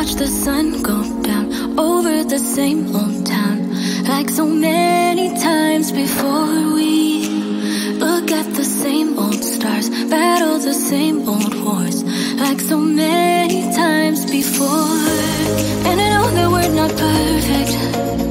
watch the sun go down over the same old town like so many times before. We look at the same old stars battle the same old wars like so many times before. And i know that we're not perfect.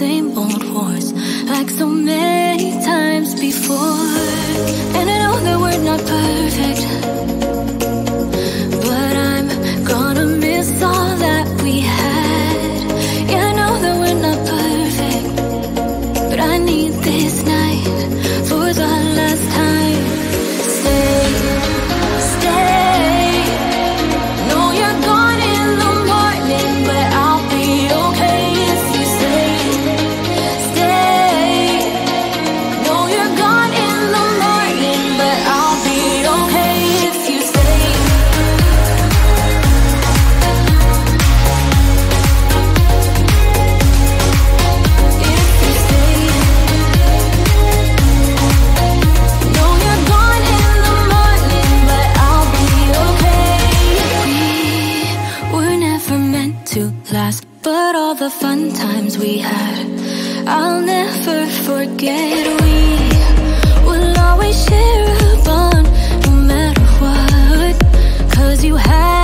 same old wars like so many times before. to last But all the fun times we had I'll never forget. We will always share a bond No matter what Cause you had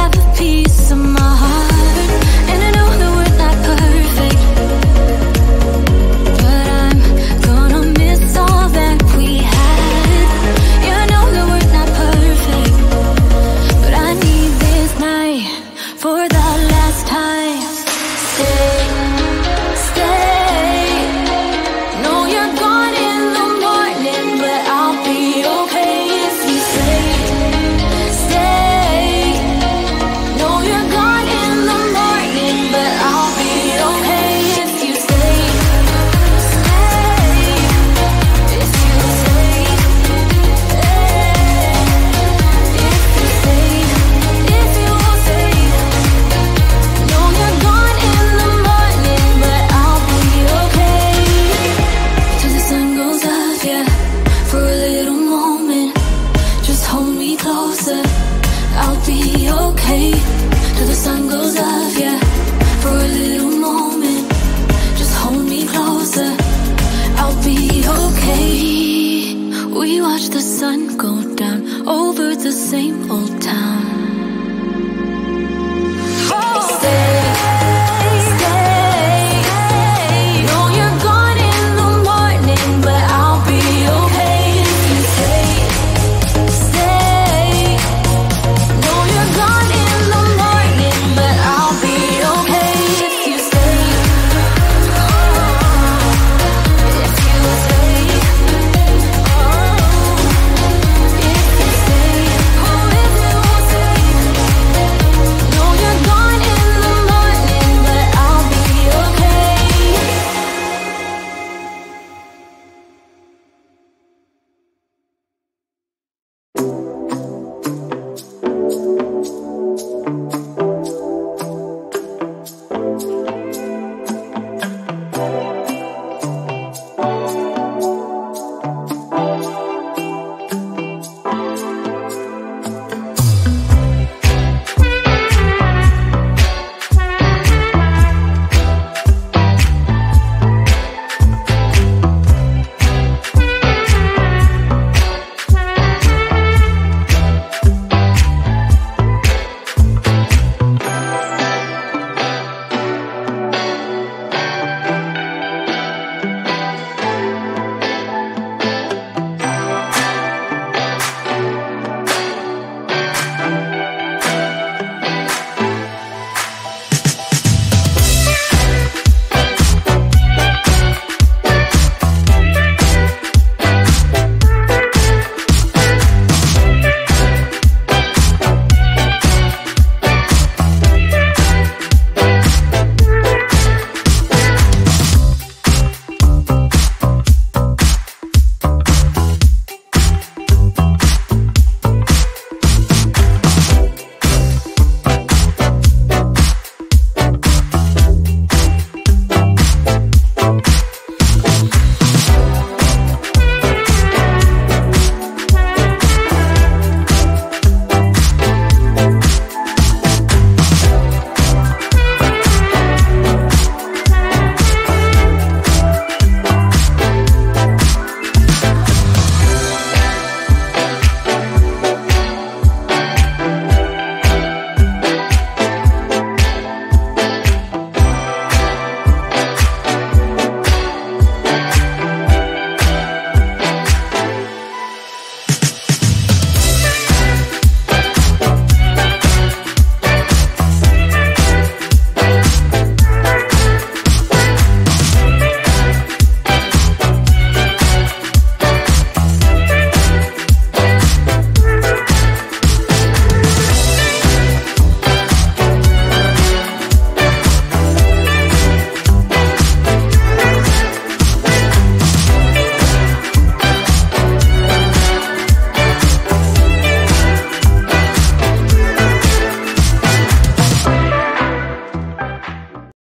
the same old town.